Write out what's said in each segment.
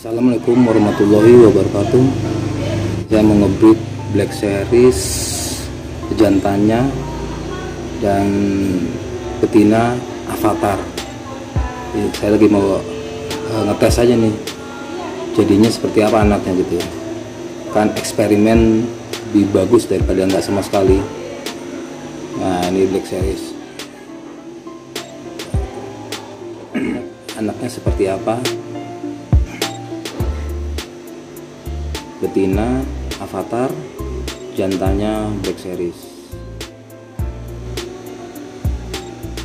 Assalamualaikum warahmatullahi wabarakatuh. Saya mau ngebreed Black Series jantannya dan betina Avatar. Jadi, saya lagi mau eh, ngetes aja nih. Jadinya seperti apa anaknya gitu ya. Kan eksperimen lebih bagus daripada nggak sama sekali. Nah ini Black Series. Anaknya seperti apa? Betina avatar jantannya black series.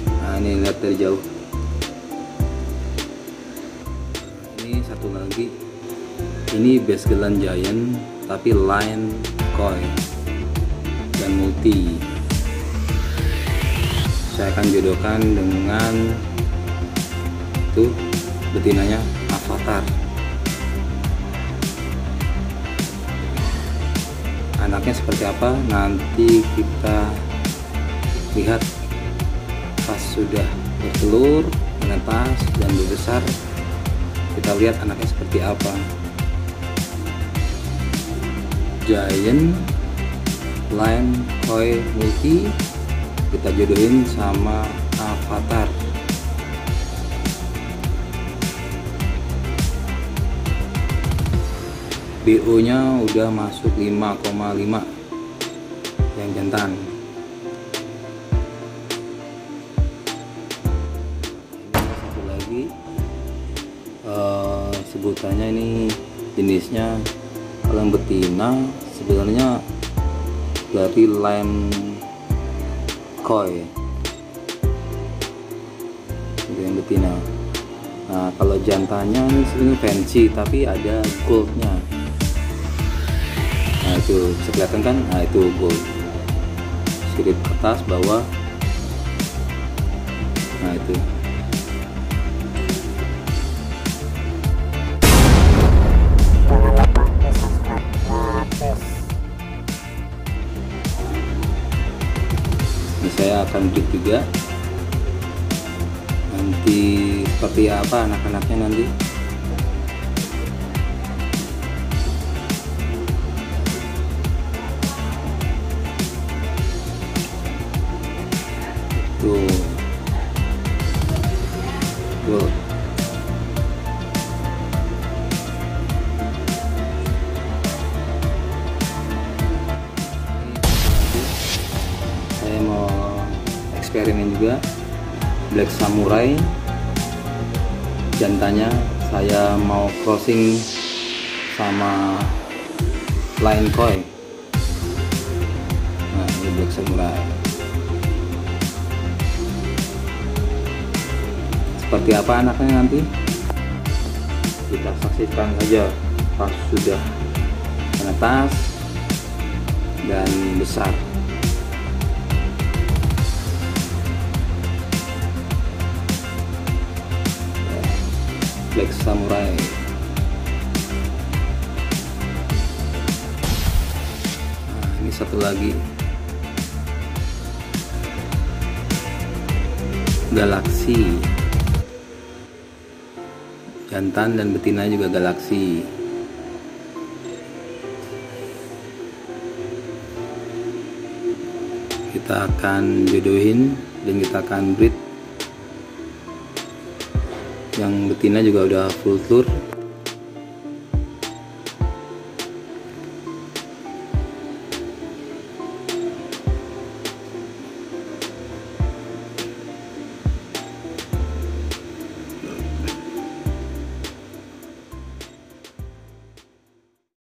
Nah ini lihat dari jauh. Ini satu lagi. Ini Basgelan Giant tapi line koi dan multi. Saya akan jodohkan dengan tuh betinanya avatar anaknya seperti apa nanti kita lihat pas sudah bertelur menetas dan berbesar kita lihat anaknya seperti apa. Giant line koi multi kita jodohin sama avatar BO nya udah masuk 5,5 yang jantan. Satu lagi. Eh, sebutannya ini jenisnya yang betina. Sebenarnya dari lime koi. Yang betina. Nah kalau jantannya ini sebenarnya fancy tapi ada goldnya nah itu bisa kelihatan kan? Nah itu gold. Sirip atas bawah. Nah itu. Ini saya akan breed juga. Nanti seperti apa anak-anaknya nanti eksperimen juga Black Samurai. Jantannya saya mau crossing sama Line Koi nah ini Black Samurai. Seperti apa anaknya nanti? Kita saksikan saja. Pas sudah menetas dan besar Black Samurai. Nah, ini satu lagi. Galaxy. Jantan dan betina juga galaksi kita akan jodohin dan kita akan breed yang betina juga udah full tour